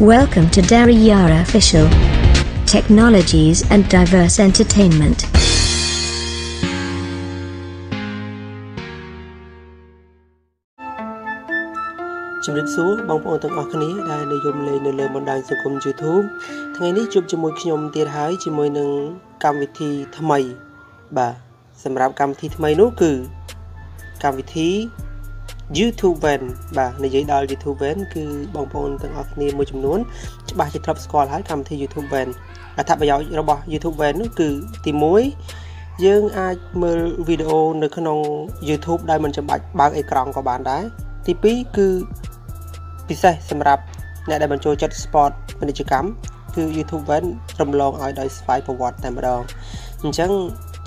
Welcome to Dariyara Official Technologies and Diverse Entertainment. ជំរាបសួរបងប្អូនទាំងអស់គ្នាដែលនិយមលេងនៅលើបណ្ដាញសង្គម YouTube ថ្ងៃនេះជួបជាមួយខ្ញុំទៀតហើយជាមួយនឹងកម្មវិធីថ្មី បាទសម្រាប់កម្មវិធីថ្មីនោះគឺកម្មវិធី YouTube Van បាទនិយាយដល់ YouTube Van គឺបងប្អូនទាំងអស់គ្នាមួយចំនួនច្បាស់ជាធ្លាប់ស្គាល់ហើយកម្មវិធី YouTube Van អត្ថប្រយោជន៍របស់ YouTube Van នោះគឺទី1យើងអាចមើលវីដេអូនៅក្នុង YouTube ដោយមិនចាំបាច់បើកអេក្រង់ក៏បានដែរទី2គឺពិសេសសម្រាប់អ្នកដែលបញ្ចូលចិត្ត sport ពាណិជ្ជកម្មគឺ YouTube Van រំលងឲ្យដោយស្វ័យប្រវត្តិតែម្ដងអញ្ចឹង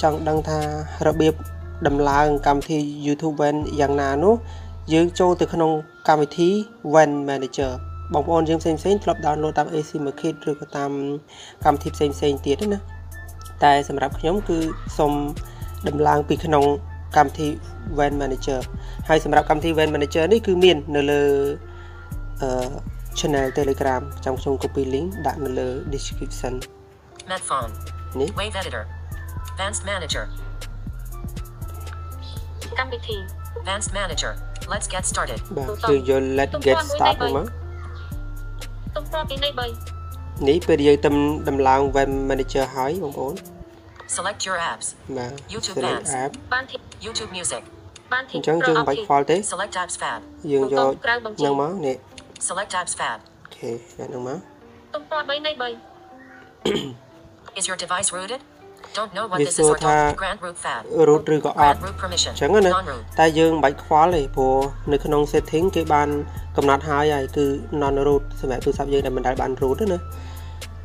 ចង់ដឹងថារបៀបដំឡើងកម្មវិធី YouTube Van យ៉ាងណានោះ យើងចូលទៅក្នុងកម្មវិធី Van Manager បងប្អូនយើងផ្សេងផ្សេងធ្លាប់ download តាម AC Market ឬក៏តាមកម្មវិធីផ្សេងផ្សេងទៀតណាតែសម្រាប់ខ្ញុំគឺសូមដំឡើងពីក្នុងកម្មវិធី Van Manager ហើយសម្រាប់កម្មវិធី Van Manager នេះគឺមាននៅលើអឺ channel Telegram ចាំខ្ញុំ copy link ដាក់នៅលើ description Medphone. នេះ Wave Editor. Advanced Manager. កម្មវិធី Advanced Manager. Let's get started. បាទយើងយក let get start ហ្នឹងមកទំព័រទីនៃ3នេះពេលយើងទំដំឡើង web manager ហើយបងប្អូន Select your apps. បាទ YouTube select Ads. app បានធី YouTube Music. បានធីអញ្ចឹងយើងមិនបាច់ file ទេ Select apps fab. យើងយកហ្នឹងមកនេះ Select apps fab. អូខេយ៉ាងហ្នឹងមកទំព័រ3នៃ3 Is your device rooted? វាសួរថា root ឬក៏អត់អញ្ចឹងណាតែយើងមិនបាច់ខ្វល់ទេព្រោះនៅក្នុង setting គេបានកំណត់ហើយហើយគឺ non root សម្រាប់ទូរស័ព្ទយើងដែលមិនដែលបាន root ទេណា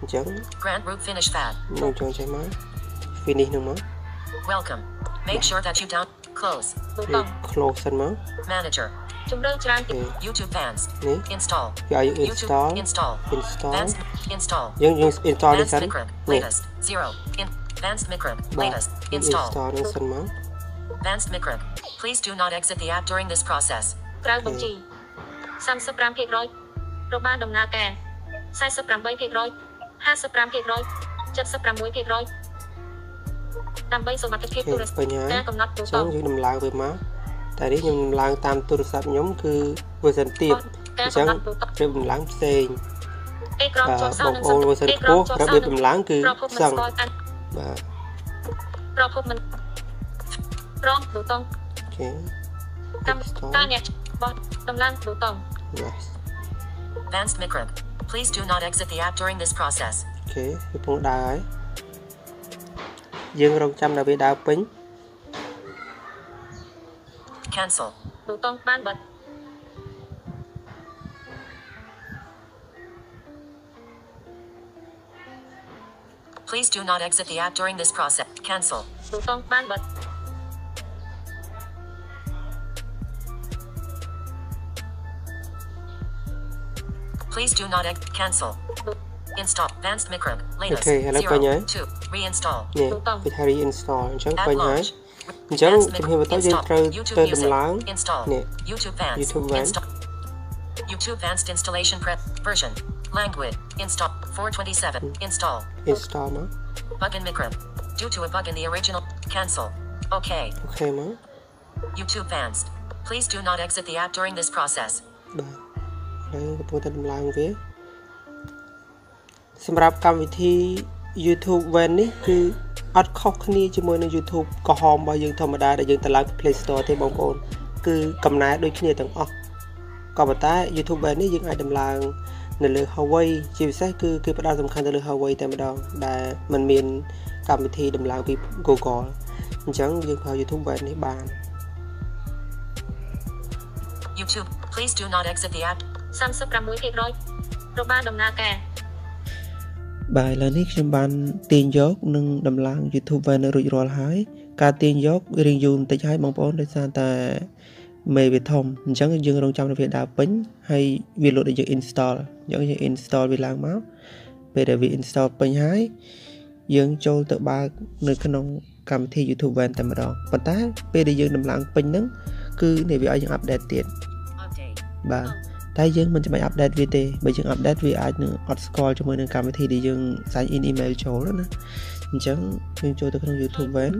អញ្ចឹង grand root finish tab មកចូលចេះមក finish នឹងមក welcome make sure that you down close close សិនមក manager ជំរឿនច្រើន YouTube fans install គេឲ្យ install install install install យើងយើង install នេះសិន latest 0 Advanced Microb. បាទ Latest. យើង Install. install នេះសិនមក Advanced Microb. Please do not exit the app during this process. ក្រៅបញ្ជី35%របស់ដំណើរការ48% 55% 76%ដើម្បីសុវត្ថិភាពអូទូខេរស័ព្ទបញ្ញាការកំណត់ប៊ូអញ្តុចឹងងយើងដំឡើងវាមកតែនេះខ្ញុំដំឡើងតាមទូរស័ព្ទខ្ញុំគឺ version ទាបការអញ្ចឹងកំណត់ប៊ូតុងរបៀបដំឡើងផ្សេងអេក្រង់បាទជាប់សោបងនឹងប្អូន version ខ្ពស់របៀបដំឡើងគឺប្រភពមិនសឹងស្គាល់អាន បាទប្រភពមិនប្រងប៊ូតុងអូខេកម្មការអ្នកបោះដំឡើងប៊ូតុង yes Advanced Microb. Please do not exit the app during this process. អូខេវាពងដើរហើយយើងរងចាំដល់វាដើរពេញ Cancel. ប៊ូតុងបានបិទ Please do not exit the app during this process. Cancel. ប៊ូតុងបានបិទ Please do not ex- cancel. Install Advanced Microb. Latest. Okay, hello, Zero. Panya. Two. Reinstall. នេះវាថា reinstall អញ្ចឹង App ពេញហើយ launch. អញ្ចឹង Advanced ជំ Mic- រាបបន្តយើង install. ត្រូវ YouTube ទៅដំ Music. ឡើង Install. នេះ YouTube Advanced. YouTube Advanced. Install. YouTube Advanced Installation Prep version. Language. Install. 427. Install. install មក Bug in Microb. Due to a bug in the original. Cancel. Okay. អូខេមក YouTube Advanced. Please do not exit the app during this process. បាទឥឡូវកំពុងតែដំឡើងវាសម្រាប់កម្មវិធី YouTube Van នេះគឺអត់ខុសគ្នាជាមួយនឹង YouTube ក្រហមរបស់យើងធម្មតាដែលយើងទៅឡើងពី Play Store ទេបងប្អូនគឺកំណែដូចគ្នាទាំងអស់ក៏ប៉ុន្តែ YouTube Van នេះយើងអាចដំឡើង នៅលើ Huawei ជាពិសេសគឺគេផ្ដោតសំខាន់ទៅលើ Huawei តែម្ដងដែលมันមានកម្មវិធីដំឡើងពី Google អញ្ចឹងយើងប្រើ YouTube Van នេះបាន YouTube. Please do not exit the app. 36%របស់ដំណើរការបាទឥឡូវនេះខ្ញុំបានទាញយកនិងដំឡើង YouTube Banner រួចរាល់ហើយការទាញយករៀងយូរបន្តិចហើយបងប្អូនដោយសារតែ មេវាធំអញ្ចឹងយើងរងចាំដល់វាដើរពេញហើយវាលោតឲ្យយើង install អញ្ចឹងយើង install វាឡើងមកពេលដែលវា install ពេញហើយយើងចូលទៅបើកនៅក្នុងកម្មវិធី YouTube Van តែម្ដងប៉ុន្តែពេលដែលយើងដំឡើងពេញហ្នឹងគឺនេះវាឲ្យយើង update ទៀត Update. បាទតែយើងមិនចាំបាច់អាប់ដេតវាទេបើយើងអាប់ដេតវាអាចនឹងអត់ស្គាល់ជាមួយនឹងកម្មវិធីដែលយើង sign in email ចូលណាអញ្ចឹងយើងចូលទៅក្នុង YouTube van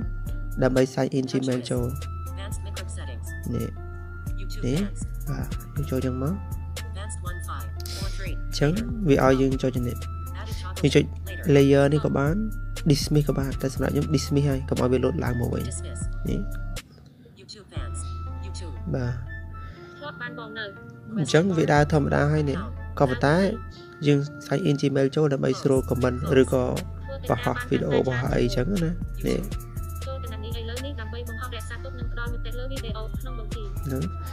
ដើម្បី sign in Gmail ចូល Advanced micro settings. នេះ YouTube Eh? Advanced. បាទយើងចូលចឹងមក Advanced 1543. អញ្ចឹងវាឲ្យយើងចូលចំណេះ Added toggle. យើងចុច Later. layer នេះក៏បាន dismiss ក៏បានតែសម្រាប់ខ្ញុំ dismiss ហើយកុំឲ្យវាលោតឡើងមកវិញ Dismiss. នេះ YouTube fans. YouTube. បាទធ្លាប់បានបងនៅអញ្ចឹងវាដើរធម្មតាហើយនេះក៏ប៉ុន្តែយើង sign in Gmail ចូលដើម្បីស្រួល comment ឬក៏បង្ហោះវីដេអូបង្ហោះអីអញ្ចឹងណានេះចូលទៅនេះឥឡូវនេះដើម្បីបង្ហោះរក្សាទុកនិងផ្ដល់មតិលើវីដេអូក្នុងបញ្ជីហ្នឹងអ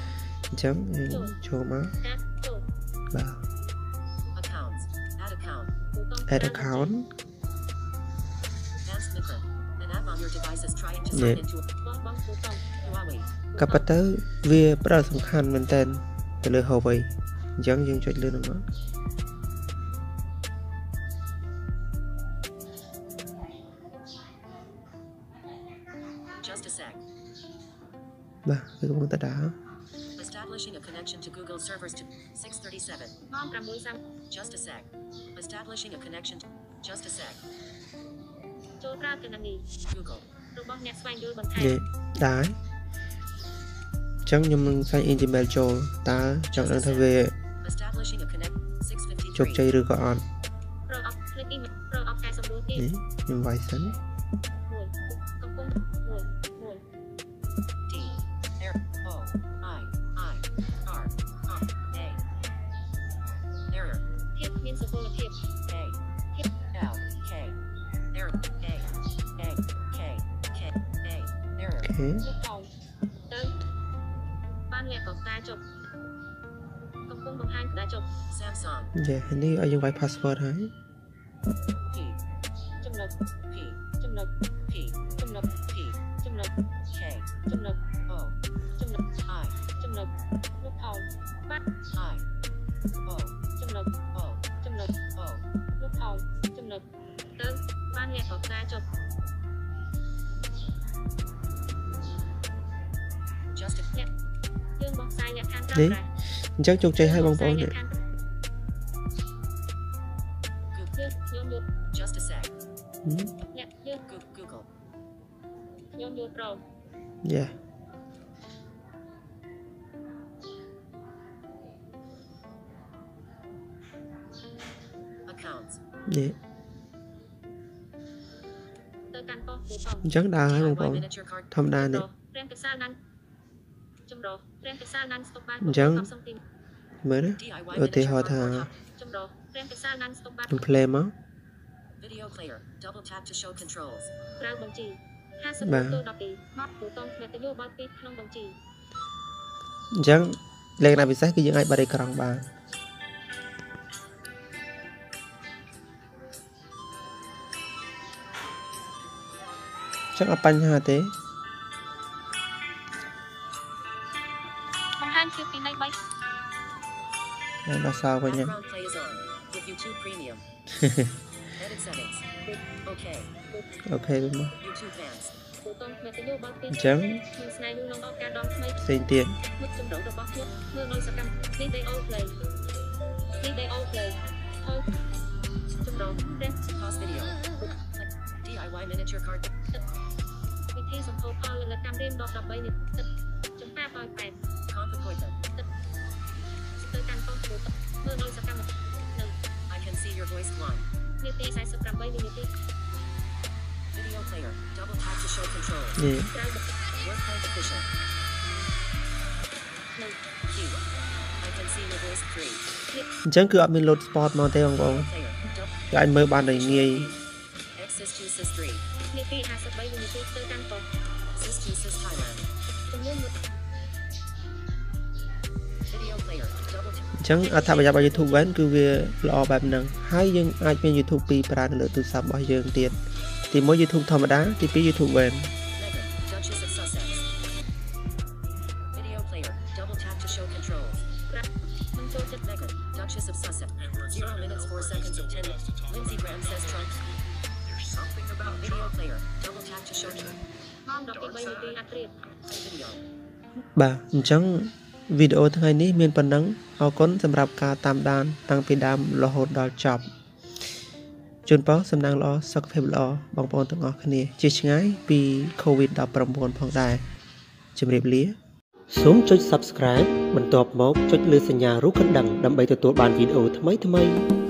ញ្ចឹងយើងចូលមកការចូលបាទ Accounts. Add account. ប៊ូតុង add account Advanced micro. An app on your device is trying to Yeah. sign into បងបងប៊ូតុង Huawei. ក៏ប៉ុន្តែវាផ្ដល់សំខាន់មែនតើទៅលើ Huawei អញ្ចឹងយើងចុចលើហ្នឹងមក Just a sec. បាទវាកំពុងតែដើរ Establishing a connection to Google servers to 637. Mom, Just a sec. Establishing a connection to Just a sec. ចូលប្រើគណនី Google របស់អ្នកស្វែងយល់បន្ថែមដែរចឹងខ្ញុំនឹង sign in Gmail ចូលតើចង់ដឹងថាវាជោគជ័យឬក៏អត់ខ្ញុំវាយសិន ចកំពុងបង្ហាញក្តារចុច Samsung. យ៉ានេះឲ្យយើងវាយ password ហើយ P. ចំណុច P. ចំណុច P. ចំណុច P. ចំណុច K. ចំណុច O. ចំណុច I. ចំណុចលោកអោបាត់ I. O. ចំណុច O. ចំណុច O. លោកអោចំណុ ណ្ឌប្រើនេះប្រាស់អញ្ចឹងជោគជ័យហើយបងប្អូននេះយើងខ្ញុំយល់ just a sec. លាក់យើង Goo- Google. ខ្ញុំយល់ប្រមយ៉ា Accounts. នេះទៅកាន់ប៉ុស្តិ៍ប៊ូតុងអញ្ចឹងដើរហើយបងប្អូ DIY ន miniature card. ធម្មតានេះព្រះកសាលណាន់ចម្រោះព្រះកសាលណាន់ស្តុកបាតអញ្ចឹងសង់ទីមើលណា DIY ឧទាហ miniature រណ៍ថា cardboard hub. ចម្រោះព្រះកសាលណាន់ស្តុកបាតខ្ញុំ play មក Video player. Double tap to show controls. ក្រៅបញ្ជីបាទ50ទៅ12មកប៊ូតុងមេតយោបល់ពីក្នុងបញ្ជីអញ្ចឹងលក្ខណៈពិសេសគឺយើងអាចបិទអេក្រង់បានអញ្ចឹងអត់បញ្ហាទេបង្ហាញភាពពីនៃ3ហើយដល់សល់វិញហ្នឹង Background play is on. With YouTube Premium. Edit settings. Okay. អូខេវិញមក YouTube fans. ប៊ូតុ សកម្មវីដេអូ play វីដេអូ play ហើយច ម្រោះព្រះ Pause video. DIY miniature card. វិធីសម្ពោធផលលកម្មរៀនដក13នេះទឹកចំប៉ាប៉ោយប៉ែត Complicated. ទៅកាន់ប៉ុស្តិ៍ប៊ូតុងមើលនៅសកម្មនៅ I can see your voice line. នាទី48វិនាទី Video player. Double tap to show controls. នេះក្រៅបន្ទុក Workpoint official. នៅ Q. I can see your voice 3. អញ្ចឹងគឺអត់មាន load spot មកទេបងប្អូន Player. Double. គឺអាចមើលបានដោយងាយ X sys 2 sys 3. នាទី53វិនាទីទៅកាន់ប៉ុស្តិ៍ Sys 2 sys Thailand. ចំនួនមួយ Video player. Double tap. អញ្ចឹងអត្ថប្រយោជន៍របស់ YouTube វិញគឺវាល្អបែបហ្នឹងហើយយើងអាចមាន YouTube ពីរប្រើនៅលើទូរស័ព្ទរបស់យើងទៀតទីមួយ YouTube ធម្មតាទីពីរ YouTube វិញ Megan. Duchess of Sussex. Video player. Double tap to show controls. ប្រាក់ខ្ញុំចូលចិត្ត Megan. Duchess of Sussex. 0 minutes 4 seconds of 10. Lindsey Graham says Trump. Video player. Double tap to show controls. ម៉ោង12នាទីអត្រា Play video. បាទអញ្ចឹងវីដេអូថ្ងៃនេះមានប៉ុណ្ណឹងអរគុណសម្រាប់ការតាមដាន តាំងពីដើមរហូតដល់ចប់ជូនពរសំណាងល្អសុខភាពល្អបងប្អូនទាំងអស់គ្នាជាឆ្ងាយពី COVID-19 ផងដែរជម្រាបលាសូមចុច Subscribe បន្ទាប់មកចុចលើសញ្ញារូបកណ្ដឹងដើម្បីទទួលបានវីដេអូថ្មីៗ